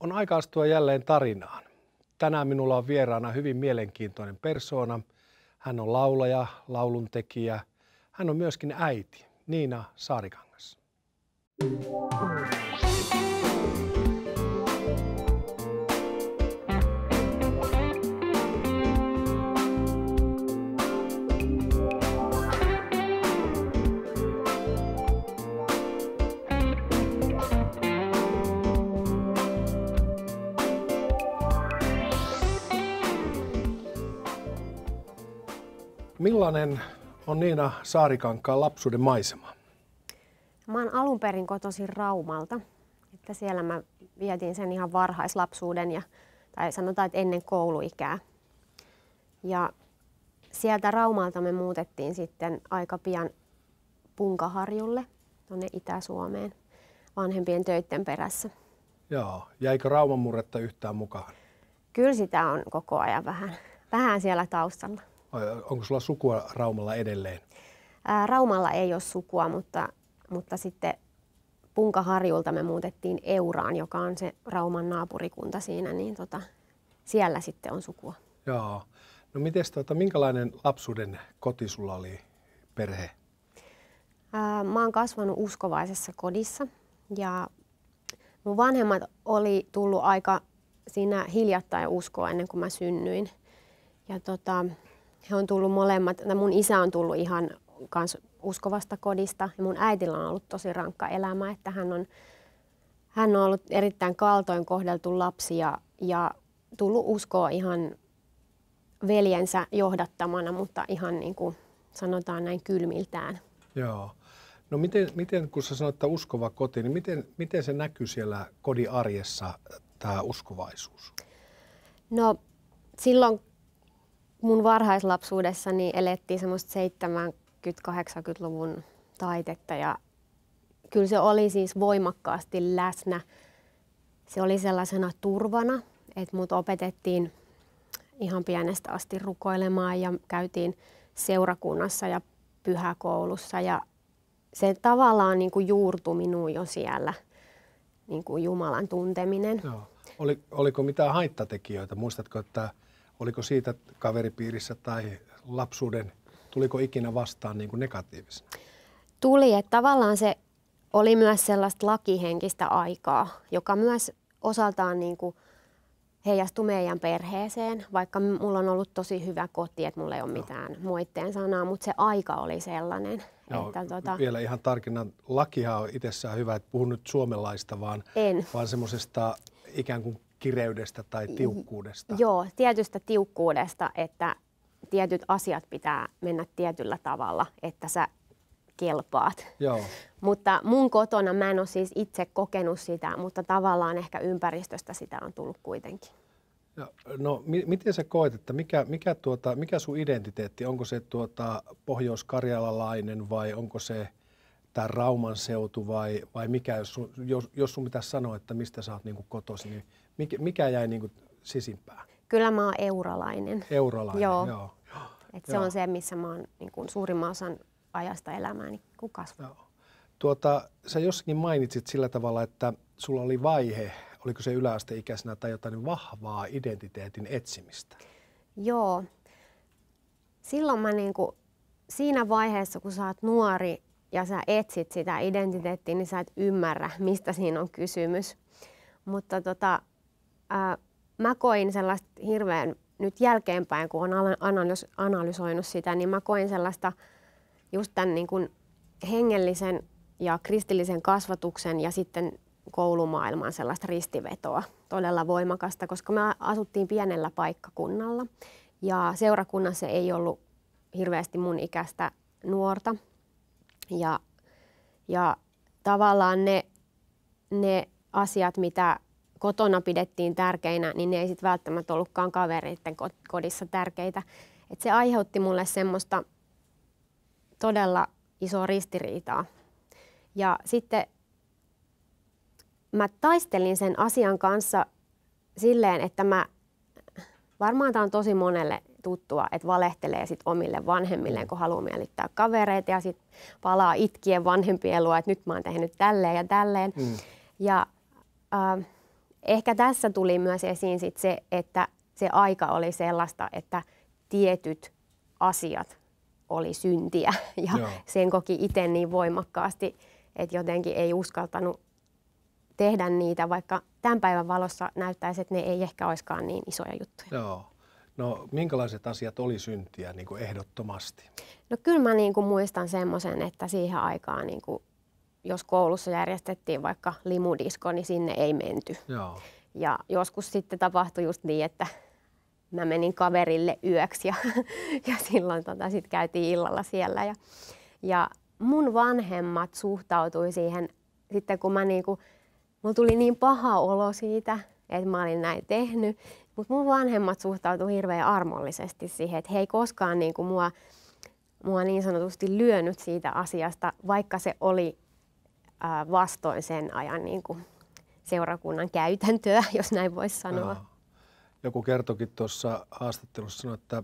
On aika astua jälleen tarinaan. Tänään minulla on vieraana hyvin mielenkiintoinen persoona. Hän on laulaja, lauluntekijä. Hän on myöskin äiti, Niina Saarikangas. Millainen on Niina Saarikankaan lapsuuden maisema? Mä oon alun perin kotoisin Raumalta, että siellä mä vietin sen ihan varhaislapsuuden ja, tai sanotaan, että ennen kouluikää. Ja sieltä Raumalta me muutettiin sitten aika pian Punkaharjulle, tuonne Itä-Suomeen, vanhempien töiden perässä. Joo, jäikö Rauman murretta yhtään mukaan? Kyllä sitä on koko ajan vähän, vähän siellä taustalla. Onko sulla sukua Raumalla edelleen? Ää, Raumalla ei ole sukua, mutta, mutta sitten Punkaharjulta me muutettiin Euraan, joka on se Rauman naapurikunta siinä, niin tota, siellä sitten on sukua. Joo. No mites, tota, minkälainen lapsuuden koti sulla oli, perhe? Ää, mä oon kasvanut uskovaisessa kodissa ja mun vanhemmat oli tullut aika siinä hiljattain uskoa ennen kuin mä synnyin. Ja tota, he on tullut molemmat, tai mun isä on tullut ihan kans uskovasta kodista ja mun äitillä on ollut tosi rankka elämä, että hän on, hän on ollut erittäin kaltoin kohdeltu lapsi ja, ja tullut uskoa ihan veljensä johdattamana, mutta ihan niin kuin sanotaan näin kylmiltään. Joo. No miten, miten kun sä sanoit, että uskova koti, niin miten, miten se näkyy siellä kodin arjessa, tämä uskovaisuus? No silloin mun varhaislapsuudessani elettiin semmoista 70-80-luvun taitetta ja kyllä se oli siis voimakkaasti läsnä. Se oli sellaisena turvana, että mut opetettiin ihan pienestä asti rukoilemaan ja käytiin seurakunnassa ja pyhäkoulussa ja se tavallaan niin kuin juurtui minuun jo siellä, niin kuin Jumalan tunteminen. Joo. Oli, oliko mitään haittatekijöitä? Muistatko, että Oliko siitä kaveripiirissä tai lapsuuden, tuliko ikinä vastaan niin kuin negatiivisena? Tuli, että tavallaan se oli myös sellaista lakihenkistä aikaa, joka myös osaltaan niin kuin heijastui meidän perheeseen, vaikka mulla on ollut tosi hyvä koti, että mulla ei ole mitään no. moitteen sanaa, mutta se aika oli sellainen. No, että tuota... Vielä ihan tarkinnan, lakihan on itsessään hyvä, että puhun nyt suomenlaista, vaan, en. vaan semmoisesta ikään kuin kireydestä tai tiukkuudesta? Joo, tietystä tiukkuudesta, että tietyt asiat pitää mennä tietyllä tavalla, että sä kelpaat. Joo. Mutta mun kotona mä en ole siis itse kokenut sitä, mutta tavallaan ehkä ympäristöstä sitä on tullut kuitenkin. Ja, no mi- miten sä koet, että mikä, mikä, tuota, mikä sun identiteetti, onko se tuota, pohjois-karjalalainen vai onko se tämä Rauman seutu vai, vai mikä, jos sun, jos, jos sun pitäisi sanoa, että mistä sä oot niin kotosi, niin mikä, mikä jäi niin kuin sisimpään? Kyllä mä oon euralainen. Euralainen, joo. joo. Et se joo. on se, missä mä oon niin kuin suurimman osan ajasta elämääni kun kasvanut. Joo. Tuota, sä jossakin mainitsit sillä tavalla, että sulla oli vaihe, oliko se yläasteikäisenä tai jotain vahvaa identiteetin etsimistä. Joo. Silloin mä niin kuin, siinä vaiheessa, kun sä oot nuori ja sä etsit sitä identiteettiä, niin sä et ymmärrä, mistä siinä on kysymys. Mutta tota, ää, mä koin sellaista hirveän, nyt jälkeenpäin kun on analys- analysoinut sitä, niin mä koin sellaista just tämän niin kuin hengellisen ja kristillisen kasvatuksen ja sitten koulumaailman sellaista ristivetoa todella voimakasta, koska me asuttiin pienellä paikkakunnalla ja seurakunnassa ei ollut hirveästi mun ikäistä nuorta. Ja, ja tavallaan ne, ne asiat, mitä kotona pidettiin tärkeinä, niin ne ei sitten välttämättä ollutkaan kavereiden kodissa tärkeitä. Et se aiheutti mulle semmoista todella isoa ristiriitaa. Ja sitten mä taistelin sen asian kanssa silleen, että mä, varmaan tämä on tosi monelle tuttua, että valehtelee sit omille vanhemmilleen, kun haluaa mielittää kavereita ja sitten palaa itkien vanhempien luo, että nyt mä oon tehnyt tälleen ja tälleen. Mm. Ja äh, ehkä tässä tuli myös esiin sit se, että se aika oli sellaista, että tietyt asiat oli syntiä ja Joo. sen koki itse niin voimakkaasti, että jotenkin ei uskaltanut tehdä niitä, vaikka tämän päivän valossa näyttäisi, että ne ei ehkä olisikaan niin isoja juttuja. Joo. No minkälaiset asiat oli syntiä niin kuin ehdottomasti? No kyllä mä niin kuin muistan semmoisen, että siihen aikaan niin kuin, jos koulussa järjestettiin vaikka limudisko, niin sinne ei menty. Joo. Ja joskus sitten tapahtui just niin, että mä menin kaverille yöksi ja, ja silloin tota, sit käytiin illalla siellä. Ja, ja mun vanhemmat suhtautui siihen sitten, kun mä niinku, mulla tuli niin paha olo siitä, että mä olin näin tehnyt. Mutta mun vanhemmat suhtautuivat hirveän armollisesti siihen, että he ei koskaan niinku mua, mua niin sanotusti lyönyt siitä asiasta, vaikka se oli vastoin sen ajan niinku seurakunnan käytäntöä, jos näin voisi sanoa. Joo. Joku kertokin tuossa haastattelussa sanoi, että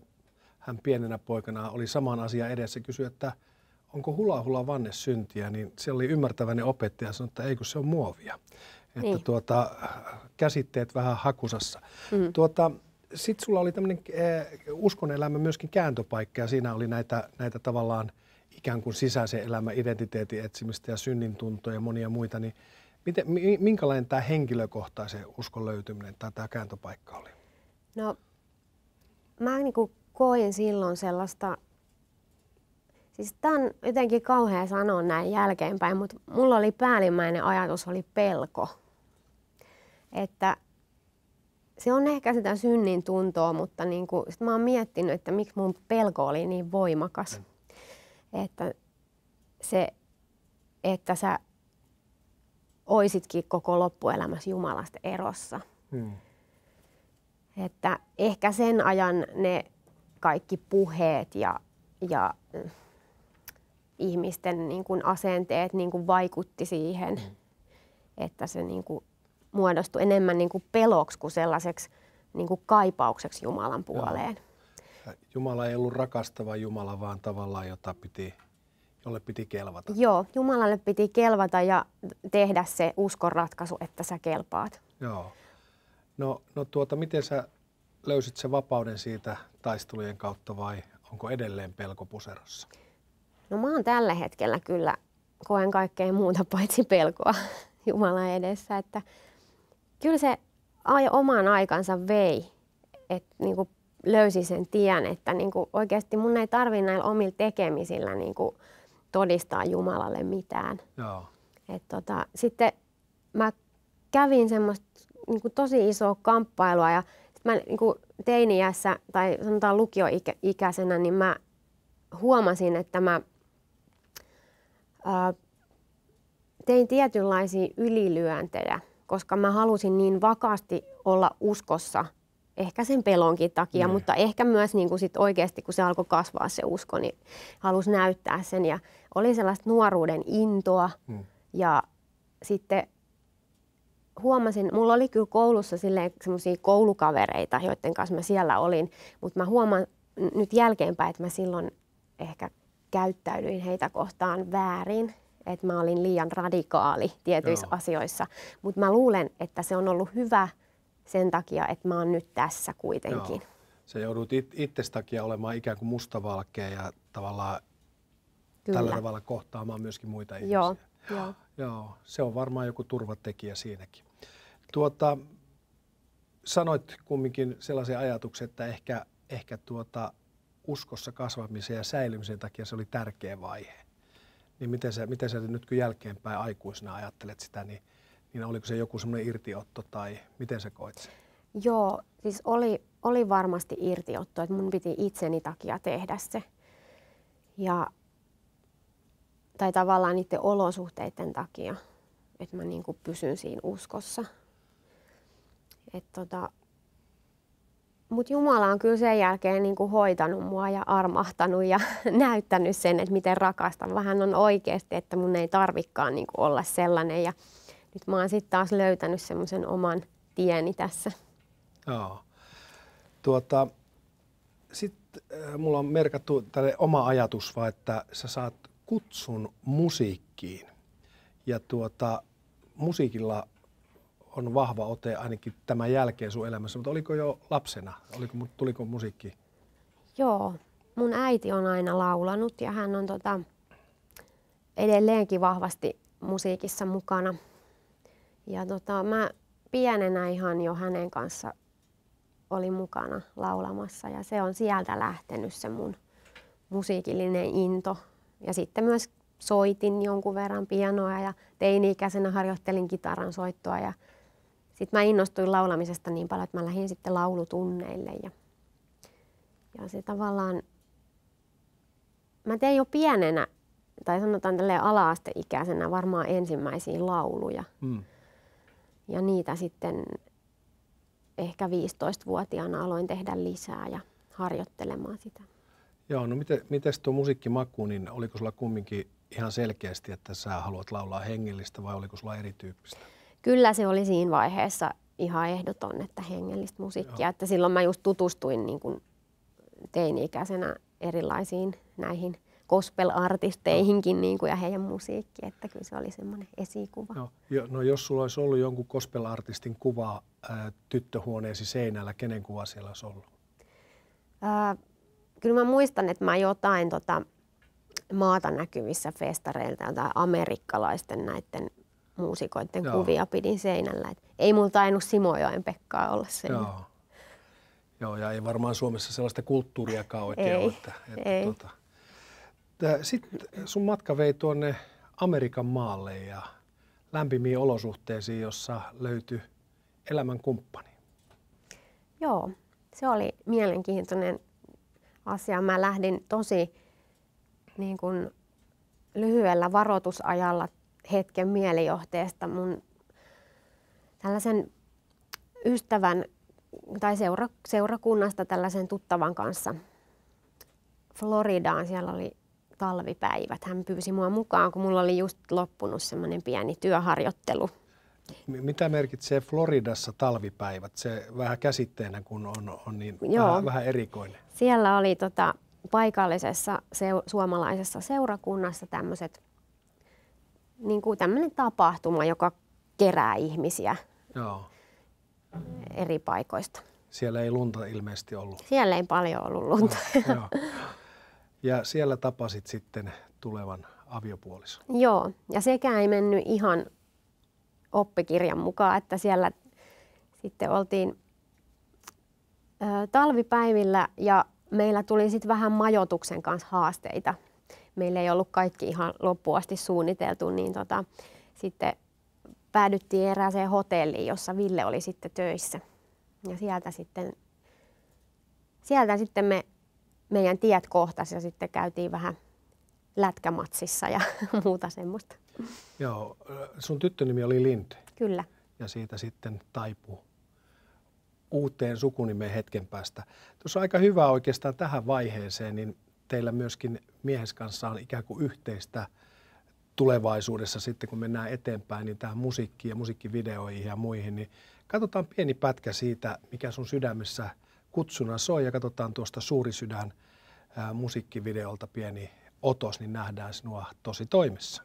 hän pienenä poikana oli saman asian edessä ja kysyi, että onko hula hula vanne syntiä, niin se oli ymmärtäväinen opettaja sanoi, että ei kun se on muovia. Että niin. tuota, käsitteet vähän hakusassa. Mm. Tuota, Sitten sulla oli tämmöinen äh, uskonelämä myöskin kääntöpaikka ja siinä oli näitä, näitä tavallaan ikään kuin sisäisen elämän identiteetin etsimistä ja synnin tuntoja ja monia muita, niin miten, minkälainen tämä henkilökohtaisen uskon löytyminen tai tämä kääntöpaikka oli? No, mä niin kuin koin silloin sellaista, siis tämä on jotenkin kauhea sanoa näin jälkeenpäin, mutta mulla oli päällimmäinen ajatus, oli pelko. Että se on ehkä sitä synnin tuntoa, mutta niin kuin, sit mä oon miettinyt, että miksi mun pelko oli niin voimakas. Mm. Että se, että sä oisitkin koko loppuelämässä Jumalasta erossa. Mm. Että ehkä sen ajan ne kaikki puheet ja, ja äh, ihmisten niin kuin asenteet niin kuin vaikutti siihen, mm. että se niin kuin muodostui enemmän niin kuin peloksi kuin sellaiseksi niin kuin kaipaukseksi Jumalan puoleen. Jumala ei ollut rakastava Jumala, vaan tavallaan jota piti, jolle piti kelvata. Joo, Jumalalle piti kelvata ja tehdä se uskon ratkaisu, että sä kelpaat. Joo. No, no tuota, miten sä löysit sen vapauden siitä taistelujen kautta vai onko edelleen pelko puserossa? No mä oon tällä hetkellä kyllä, koen kaikkea muuta paitsi pelkoa Jumalan edessä, että kyllä se oman aikansa vei, että niin kuin löysi sen tien, että niin kuin oikeasti mun ei tarvi näillä omilla tekemisillä niin kuin todistaa Jumalalle mitään. Joo. Et tota, sitten mä kävin semmoista niin kuin tosi isoa kamppailua ja sit mä niin kuin teiniässä tai sanotaan lukioikäisenä, niin mä huomasin, että mä ää, tein tietynlaisia ylilyöntejä, koska mä halusin niin vakaasti olla uskossa, ehkä sen pelonkin takia, mm. mutta ehkä myös niin kuin sit oikeasti, kun se alkoi kasvaa se usko, niin halusi näyttää sen. Ja oli sellaista nuoruuden intoa mm. ja sitten huomasin, mulla oli kyllä koulussa semmoisia koulukavereita, joiden kanssa mä siellä olin, mutta mä huomaan nyt jälkeenpäin, että mä silloin ehkä käyttäydyin heitä kohtaan väärin, että mä olin liian radikaali tietyissä Joo. asioissa. Mutta mä luulen, että se on ollut hyvä sen takia, että mä oon nyt tässä kuitenkin. Joo. Se joudut it- itsestäkin olemaan ikään kuin mustavalkea ja tavallaan Kyllä. tällä tavalla kohtaamaan myöskin muita ihmisiä. Joo. Joo. Joo, se on varmaan joku turvatekijä siinäkin. Tuota, sanoit kumminkin sellaisen ajatuksen, että ehkä, ehkä tuota, uskossa kasvamisen ja säilymisen takia se oli tärkeä vaihe. Niin miten sä, miten sä nyt kun jälkeenpäin aikuisena ajattelet sitä, niin, niin oliko se joku semmoinen irtiotto tai miten sä koit sen? Joo, siis oli, oli varmasti irtiotto, että mun piti itseni takia tehdä se. Ja tai tavallaan niiden olosuhteiden takia, että mä niin kuin pysyn siinä uskossa. Tota, mutta Jumala on kyllä sen jälkeen niin kuin hoitanut mua ja armahtanut ja näyttänyt sen, että miten rakastan. Vähän on oikeasti, että mun ei tarvikaan niin kuin olla sellainen. Ja nyt mä oon sitten taas löytänyt semmoisen oman tieni tässä. Joo. Tuota, sitten äh, mulla on merkattu tälle oma ajatus, vaan että sä saat kutsun musiikkiin. Ja tuota, musiikilla on vahva ote ainakin tämän jälkeen sun elämässä, mutta oliko jo lapsena? Oliko, tuliko musiikki? Joo, mun äiti on aina laulanut ja hän on tota, edelleenkin vahvasti musiikissa mukana. Ja tota, mä pienenä ihan jo hänen kanssa oli mukana laulamassa ja se on sieltä lähtenyt se mun musiikillinen into. Ja sitten myös soitin jonkun verran pianoa ja teini-ikäisenä harjoittelin kitaran soittoa ja sitten mä innostuin laulamisesta niin paljon, että mä lähdin sitten laulutunneille ja, ja se tavallaan, mä tein jo pienenä tai sanotaan tälle ala-asteikäisenä varmaan ensimmäisiä lauluja. Mm. Ja niitä sitten ehkä 15-vuotiaana aloin tehdä lisää ja harjoittelemaan sitä. Joo, no miten, miten tuo musiikkimaku, niin oliko sulla kumminkin ihan selkeästi, että sä haluat laulaa hengellistä vai oliko sulla erityyppistä? Kyllä se oli siinä vaiheessa ihan ehdoton, että hengellistä musiikkia. Joo. Että silloin mä just tutustuin niin kuin teini-ikäisenä erilaisiin näihin gospel-artisteihinkin niin kuin, ja heidän musiikkiin, että kyllä se oli semmoinen esikuva. No, jo, no jos sulla olisi ollut jonkun gospel-artistin kuva ää, tyttöhuoneesi seinällä, kenen kuva siellä olisi ollut? Ää, kyllä mä muistan, että mä jotain tota, maata näkyvissä festareilta tai amerikkalaisten näiden muusikoiden Joo. kuvia pidin seinällä. Et ei mulla tainnut Simojoen Pekkaa olla se. Joo. Joo, ja ei varmaan Suomessa sellaista kulttuuriakaan oikein ei, ole. Että, että ei. Tota, sitten sun matka vei tuonne Amerikan maalle ja lämpimiin olosuhteisiin, jossa löytyi elämän kumppani. Joo, se oli mielenkiintoinen asia. Mä lähdin tosi niin kuin lyhyellä varoitusajalla hetken mielijohteesta mun tällaisen ystävän tai seura, seurakunnasta tällaisen tuttavan kanssa Floridaan. Siellä oli talvipäivät. Hän pyysi mua mukaan, kun mulla oli just loppunut semmoinen pieni työharjoittelu. Mitä merkitsee Floridassa talvipäivät? Se vähän käsitteenä, kun on, on niin Joo. Vähän, vähän erikoinen. Siellä oli tota, paikallisessa seu, suomalaisessa seurakunnassa tämmöiset, niin kuin tämmöinen tapahtuma, joka kerää ihmisiä Joo. eri paikoista. Siellä ei lunta ilmeisesti ollut. Siellä ei paljon ollut lunta. No, joo. Ja siellä tapasit sitten tulevan aviopuolison. Joo, ja sekään ei mennyt ihan oppikirjan mukaan, että siellä sitten oltiin ö, talvipäivillä ja meillä tuli sitten vähän majoituksen kanssa haasteita. Meillä ei ollut kaikki ihan loppuun asti suunniteltu, niin tota, sitten päädyttiin erääseen hotelliin, jossa Ville oli sitten töissä. Ja sieltä sitten, sieltä sitten me meidän tiet kohtasi ja sitten käytiin vähän lätkämatsissa ja muuta semmoista. Joo, sun tyttönimi oli Linde. Kyllä. Ja siitä sitten taipuu uuteen sukunimeen hetken päästä. Tuossa on aika hyvä oikeastaan tähän vaiheeseen, niin teillä myöskin miehes kanssa on ikään kuin yhteistä tulevaisuudessa sitten, kun mennään eteenpäin, niin tähän musiikkiin ja musiikkivideoihin ja muihin, niin katsotaan pieni pätkä siitä, mikä sun sydämessä kutsuna soi ja katsotaan tuosta Suuri sydän musiikkivideolta pieni otos, niin nähdään sinua tosi toimessa.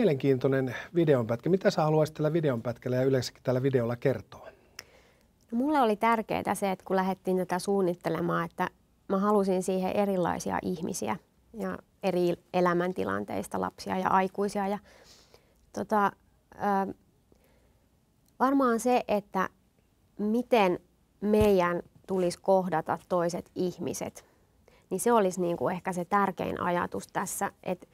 Mielenkiintoinen videonpätkä. Mitä sä haluaisit tällä videonpätkällä ja yleensäkin tällä videolla kertoa? No, mulle oli tärkeää se, että kun lähdettiin tätä suunnittelemaan, että mä halusin siihen erilaisia ihmisiä ja eri elämäntilanteista, lapsia ja aikuisia. Ja, tota, ö, varmaan se, että miten meidän tulisi kohdata toiset ihmiset, niin se olisi niin kuin ehkä se tärkein ajatus tässä, että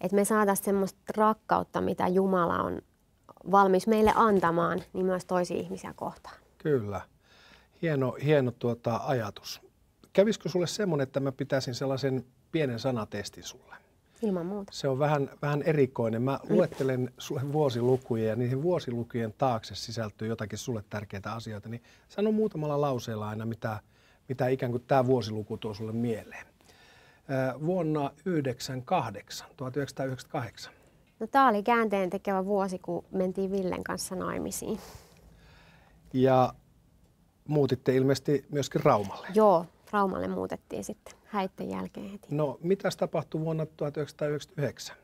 että me saataisiin semmoista rakkautta, mitä Jumala on valmis meille antamaan, niin myös toisia ihmisiä kohtaan. Kyllä. Hieno, hieno tuota ajatus. Kävisikö sulle semmoinen, että mä pitäisin sellaisen pienen sanatestin sulle? Ilman muuta. Se on vähän, vähän erikoinen. Mä luettelen sulle vuosilukuja ja niihin vuosilukujen taakse sisältyy jotakin sulle tärkeitä asioita. Niin sano muutamalla lauseella aina, mitä, mitä ikään kuin tämä vuosiluku tuo sulle mieleen vuonna 1998, 1998. No, tämä oli käänteen tekevä vuosi, kun mentiin Villen kanssa naimisiin. Ja muutitte ilmeisesti myöskin Raumalle. Joo, Raumalle muutettiin sitten häitten jälkeen heti. No, mitä tapahtui vuonna 1999?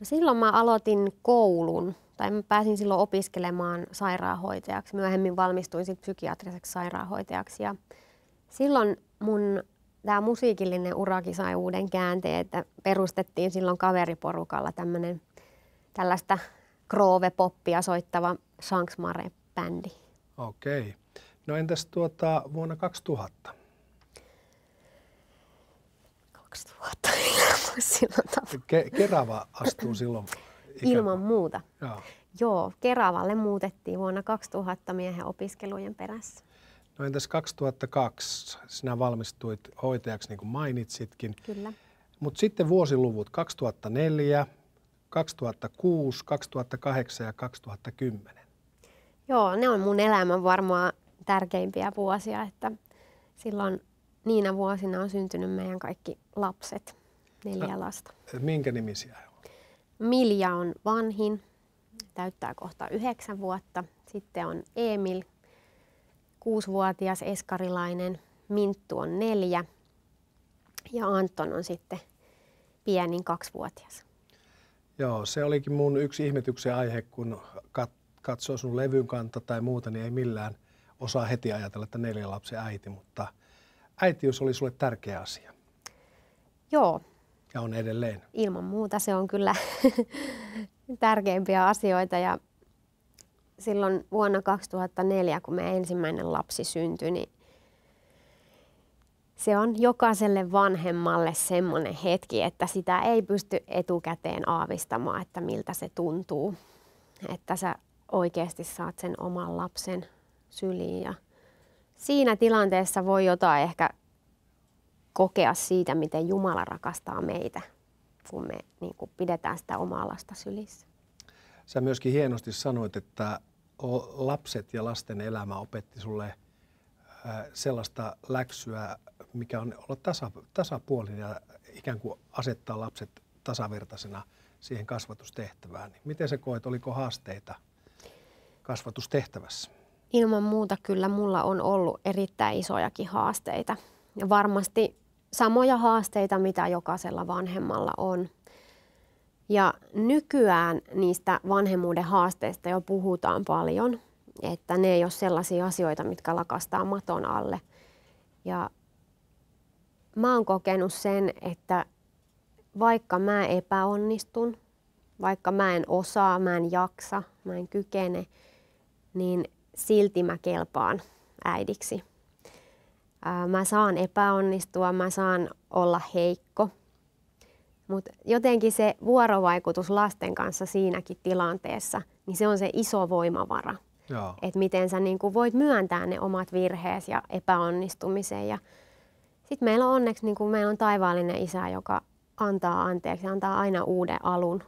No, silloin mä aloitin koulun, tai mä pääsin silloin opiskelemaan sairaanhoitajaksi. Myöhemmin valmistuin sitten psykiatriseksi sairaanhoitajaksi. Ja silloin mun tämä musiikillinen urakin sai uuden käänteen, että perustettiin silloin kaveriporukalla tämmöinen tällaista groove-poppia soittava Shanksmare-bändi. Okei. No entäs tuota vuonna 2000? 2000 silloin Ke- Kerava astuu silloin ikään... Ilman muuta. Joo. Joo, Keravalle muutettiin vuonna 2000 miehen opiskelujen perässä. No entäs 2002? Sinä valmistuit hoitajaksi, niin kuin mainitsitkin. Kyllä. Mutta sitten vuosiluvut 2004, 2006, 2008 ja 2010. Joo, ne on mun elämän varmaan tärkeimpiä vuosia, että silloin niinä vuosina on syntynyt meidän kaikki lapset, neljä no, lasta. Minkä nimisiä he ovat? Milja on vanhin, täyttää kohta yhdeksän vuotta. Sitten on Emil, kuusivuotias eskarilainen, Minttu on neljä ja Anton on sitten pienin kaksivuotias. Joo, se olikin mun yksi ihmetyksen aihe, kun kat- katsoo sun levyn kanta tai muuta, niin ei millään osaa heti ajatella, että neljä lapsen äiti, mutta äitiys oli sulle tärkeä asia. Joo. Ja on edelleen. Ilman muuta se on kyllä tärkeimpiä asioita ja silloin vuonna 2004, kun me ensimmäinen lapsi syntyi, niin se on jokaiselle vanhemmalle semmoinen hetki, että sitä ei pysty etukäteen aavistamaan, että miltä se tuntuu. Että sä oikeasti saat sen oman lapsen syliin ja siinä tilanteessa voi jotain ehkä kokea siitä, miten Jumala rakastaa meitä, kun me niin kuin pidetään sitä omaa lasta sylissä. Sä myöskin hienosti sanoit, että lapset ja lasten elämä opetti sulle sellaista läksyä, mikä on olla tasa, tasapuolinen ja ikään kuin asettaa lapset tasavertaisena siihen kasvatustehtävään. Miten sä koet, oliko haasteita kasvatustehtävässä? Ilman muuta kyllä mulla on ollut erittäin isojakin haasteita. Ja varmasti samoja haasteita, mitä jokaisella vanhemmalla on. Nykyään niistä vanhemmuuden haasteista jo puhutaan paljon, että ne ei ole sellaisia asioita, mitkä lakastaa maton alle. Ja mä oon kokenut sen, että vaikka mä epäonnistun, vaikka mä en osaa, mä en jaksa, mä en kykene, niin silti mä kelpaan äidiksi. Mä saan epäonnistua, mä saan olla heikko – mutta jotenkin se vuorovaikutus lasten kanssa siinäkin tilanteessa, niin se on se iso voimavara. Että miten sä niin voit myöntää ne omat virheesi ja epäonnistumisen. Ja sitten meillä on onneksi, niin kuin meillä on taivaallinen isä, joka antaa anteeksi, antaa aina uuden alun.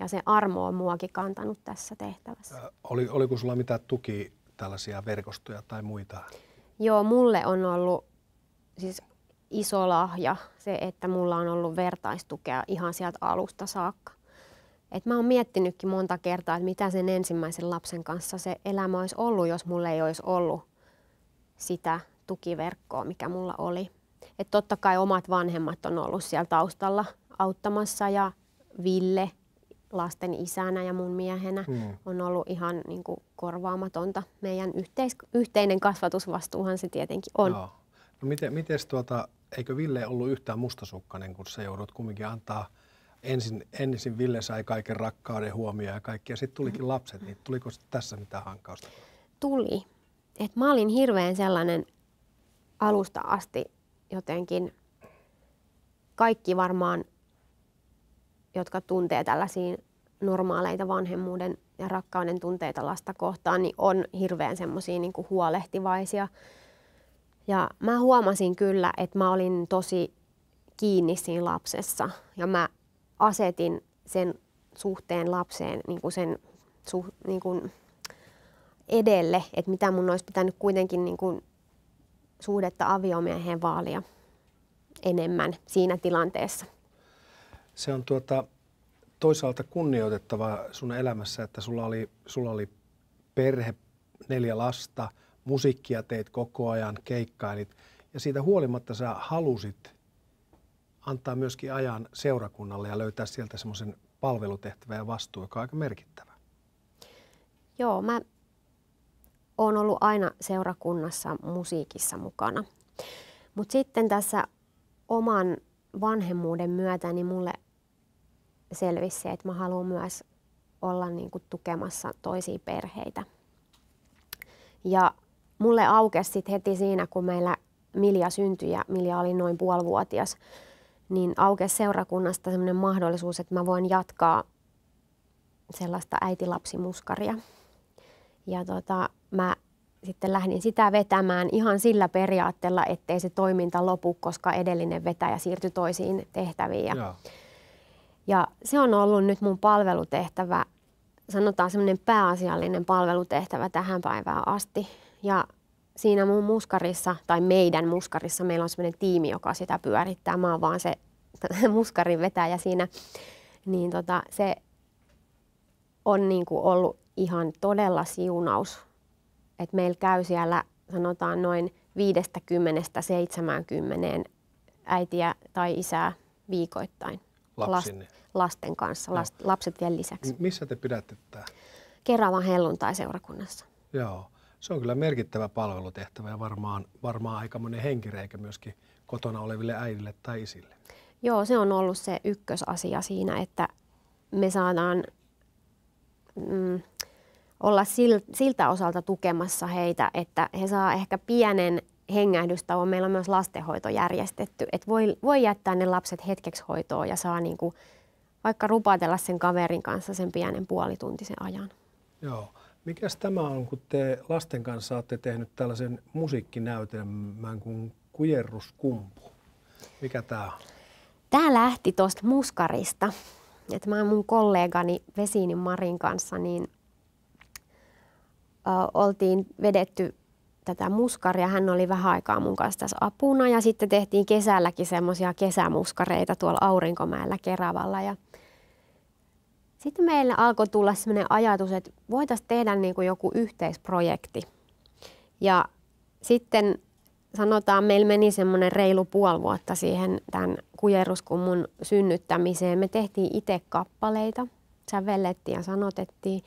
Ja se armo on muakin kantanut tässä tehtävässä. Oli, oliko sulla mitään tuki tällaisia verkostoja tai muita? Joo, mulle on ollut siis iso lahja se, että mulla on ollut vertaistukea ihan sieltä alusta saakka. Et mä oon miettinytkin monta kertaa, että mitä sen ensimmäisen lapsen kanssa se elämä olisi ollut, jos mulla ei olisi ollut sitä tukiverkkoa, mikä mulla oli. Et totta kai omat vanhemmat on ollut siellä taustalla auttamassa ja Ville lasten isänä ja mun miehenä hmm. on ollut ihan niin kuin, korvaamatonta. Meidän yhteis- yhteinen kasvatusvastuuhan se tietenkin on. Joo. No miten, mites tuota, eikö Ville ollut yhtään mustasukkainen, kun se joudut kumminkin antaa ensin, ensin Ville sai kaiken rakkauden huomioon ja kaikki, ja sitten tulikin lapset, niin tuliko tässä mitään hankausta? Tuli. Et mä olin hirveän sellainen alusta asti jotenkin, kaikki varmaan, jotka tuntee tällaisia normaaleita vanhemmuuden ja rakkauden tunteita lasta kohtaan, niin on hirveän semmoisia niin huolehtivaisia. Ja mä huomasin kyllä, että mä olin tosi kiinni siinä lapsessa ja mä asetin sen suhteen lapseen niin kuin sen su, niin kuin edelle, että mitä mun olisi pitänyt kuitenkin niin kuin suhdetta aviomieheen vaalia enemmän siinä tilanteessa. Se on tuota, toisaalta kunnioitettava sun elämässä, että sulla oli, sulla oli perhe, neljä lasta, musiikkia teit koko ajan, keikkailit ja siitä huolimatta sä halusit antaa myöskin ajan seurakunnalle ja löytää sieltä semmoisen palvelutehtävä ja vastuu, joka on aika merkittävä. Joo, mä oon ollut aina seurakunnassa musiikissa mukana. Mutta sitten tässä oman vanhemmuuden myötä niin mulle selvisi se, että mä haluan myös olla niin kuin tukemassa toisia perheitä. Ja mulle aukesi sit heti siinä, kun meillä Milja syntyi ja Milja oli noin puolivuotias, niin aukesi seurakunnasta sellainen mahdollisuus, että mä voin jatkaa sellaista äitilapsimuskaria. Ja tota, mä sitten lähdin sitä vetämään ihan sillä periaatteella, ettei se toiminta lopu, koska edellinen vetäjä siirtyi toisiin tehtäviin. Ja, ja se on ollut nyt mun palvelutehtävä, sanotaan semmoinen pääasiallinen palvelutehtävä tähän päivään asti. Ja siinä mun muskarissa, tai meidän muskarissa, meillä on semmoinen tiimi, joka sitä pyörittää. Mä oon vaan se muskarin vetäjä siinä. Niin tota, se on niin kuin ollut ihan todella siunaus, että meillä käy siellä sanotaan noin 50-70 äitiä tai isää viikoittain. Lapsinne. lasten kanssa, last, lapset vielä lisäksi. Missä te pidätte tämä? Keravan helluntai-seurakunnassa. Joo, se on kyllä merkittävä palvelutehtävä ja varmaan, varmaan aika monen henkireikä myöskin kotona oleville äidille tai isille. Joo, se on ollut se ykkösasia siinä, että me saadaan mm, olla siltä osalta tukemassa heitä, että he saa ehkä pienen hengähdystauon. Meillä on myös lastenhoito järjestetty, että voi, voi jättää ne lapset hetkeksi hoitoon ja saa niin kuin, vaikka rupatella sen kaverin kanssa sen pienen puolituntisen ajan. Joo. Mikäs tämä on, kun te lasten kanssa olette tehnyt tällaisen musiikkinäytelmän kuin Kujerruskumpu? Mikä tämä on? Tämä lähti tuosta muskarista. Että mä mun kollegani Vesinin Marin kanssa niin ö, oltiin vedetty tätä muskaria. Hän oli vähän aikaa mun kanssa tässä apuna ja sitten tehtiin kesälläkin semmoisia kesämuskareita tuolla Aurinkomäellä Keravalla. Ja sitten meille alkoi tulla sellainen ajatus, että voitaisiin tehdä niin kuin joku yhteisprojekti. Ja sitten sanotaan, meillä meni semmoinen reilu puoli vuotta siihen tämän kujeruskummun synnyttämiseen. Me tehtiin itse kappaleita, sävellettiin ja sanotettiin.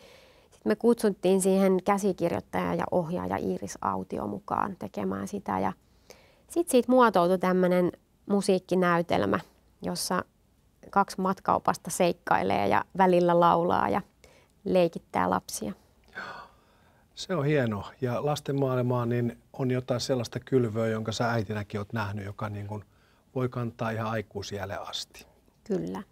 Sitten me kutsuttiin siihen käsikirjoittaja ja ohjaaja Iiris Autio mukaan tekemään sitä. Ja sitten siitä muotoutui tämmöinen musiikkinäytelmä, jossa kaksi matkaupasta seikkailee ja välillä laulaa ja leikittää lapsia. Se on hieno. Ja lasten maailmaan niin on jotain sellaista kylvöä, jonka sä äitinäkin oot nähnyt, joka niin kuin voi kantaa ihan aikuisiälle asti. Kyllä.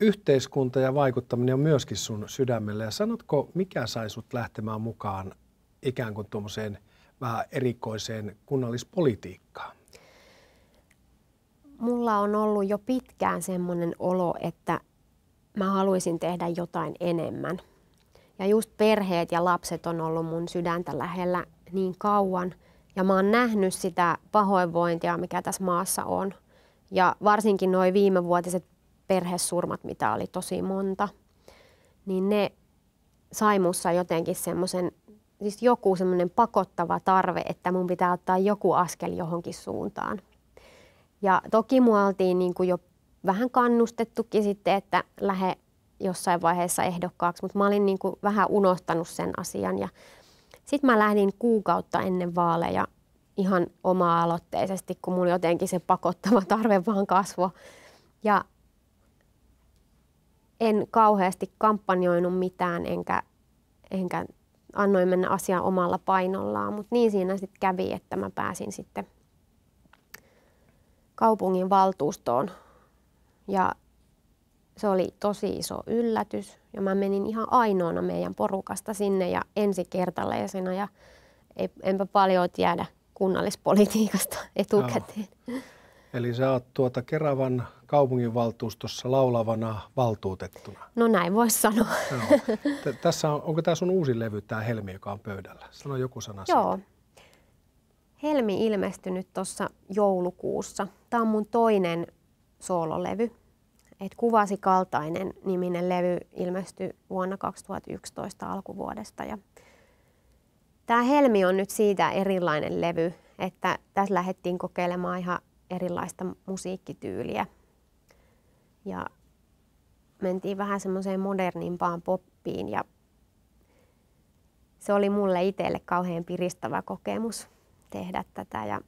Yhteiskunta ja vaikuttaminen on myöskin sun sydämelle. Ja sanotko, mikä sai sut lähtemään mukaan ikään kuin tuommoiseen vähän erikoiseen kunnallispolitiikkaan? Mulla on ollut jo pitkään semmoinen olo, että mä haluaisin tehdä jotain enemmän. Ja just perheet ja lapset on ollut mun sydäntä lähellä niin kauan. Ja mä oon nähnyt sitä pahoinvointia, mikä tässä maassa on. Ja varsinkin noin viimevuotiset perhesurmat, mitä oli tosi monta, niin ne sai mussa jotenkin semmoisen, siis joku semmoinen pakottava tarve, että mun pitää ottaa joku askel johonkin suuntaan. Ja toki mua oltiin niin kuin jo vähän kannustettukin sitten, että lähde jossain vaiheessa ehdokkaaksi, mutta mä olin niin kuin vähän unohtanut sen asian. Ja sitten mä lähdin kuukautta ennen vaaleja ihan oma-aloitteisesti, kun mulla jotenkin se pakottava tarve vaan kasvoi. Ja en kauheasti kampanjoinut mitään, enkä, enkä annoin mennä asiaan omalla painollaan, mutta niin siinä sitten kävi, että mä pääsin sitten kaupungin valtuustoon ja se oli tosi iso yllätys ja mä menin ihan ainoana meidän porukasta sinne ja ensikertalaisena ja enpä paljon tiedä kunnallispolitiikasta etukäteen. Joo. Eli sä oot tuota Keravan kaupunginvaltuustossa laulavana valtuutettuna. No näin voisi sanoa. Joo. Tässä on, onko tämä sun uusi levy, tämä Helmi, joka on pöydällä? Sano joku sana Joo. Siitä. Helmi ilmestynyt tuossa joulukuussa. Tämä on mun toinen soololevy. Et Kuvasi kaltainen niminen levy ilmestyi vuonna 2011 alkuvuodesta. Ja tämä Helmi on nyt siitä erilainen levy, että tässä lähdettiin kokeilemaan ihan erilaista musiikkityyliä. Ja mentiin vähän semmoiseen modernimpaan poppiin ja se oli mulle itselle kauhean piristävä kokemus tehdä tätä. Ja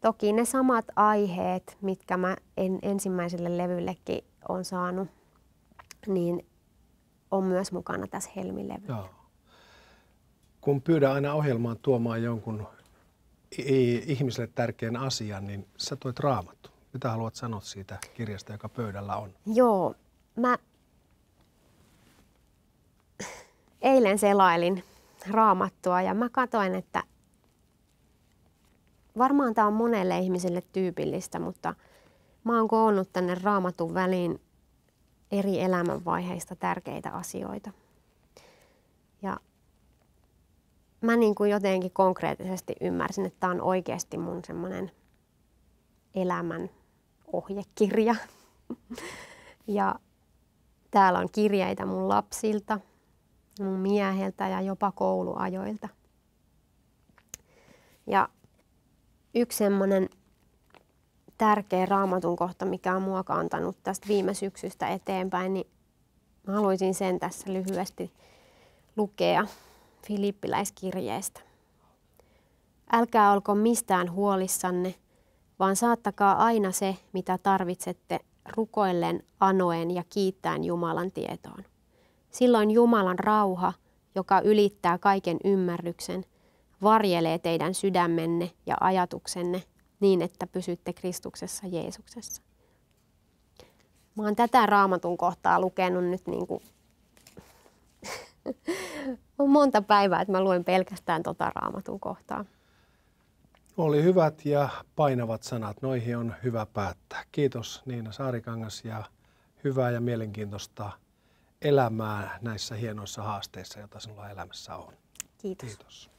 toki ne samat aiheet, mitkä mä en, ensimmäiselle levyllekin on saanut, niin on myös mukana tässä Helmi-levyllä. Kun pyydän aina ohjelmaan tuomaan jonkun ihmiselle tärkeän asian, niin sä toit raamattu. Mitä haluat sanoa siitä kirjasta, joka pöydällä on? Joo, mä eilen selailin raamattua ja mä katsoin, että varmaan tämä on monelle ihmiselle tyypillistä, mutta mä oon koonnut tänne raamatun väliin eri elämänvaiheista tärkeitä asioita. Ja mä niin kuin jotenkin konkreettisesti ymmärsin, että tämä on oikeasti mun semmoinen elämän ohjekirja. ja täällä on kirjeitä mun lapsilta, mun mieheltä ja jopa kouluajoilta. Ja yksi semmoinen tärkeä raamatun kohta, mikä on mua kantanut tästä viime syksystä eteenpäin, niin mä haluaisin sen tässä lyhyesti lukea Filippiläiskirjeestä. Älkää olko mistään huolissanne, vaan saattakaa aina se, mitä tarvitsette, rukoillen, anoen ja kiittäen Jumalan tietoon. Silloin Jumalan rauha, joka ylittää kaiken ymmärryksen, varjelee teidän sydämenne ja ajatuksenne niin, että pysytte Kristuksessa Jeesuksessa. Mä oon tätä raamatun kohtaa lukenut nyt niin kuin on monta päivää, että mä luen pelkästään tota raamatun kohtaa. Oli hyvät ja painavat sanat. Noihin on hyvä päättää. Kiitos Niina Saarikangas ja hyvää ja mielenkiintoista elämää näissä hienoissa haasteissa, joita sinulla elämässä on. Kiitos. Kiitos.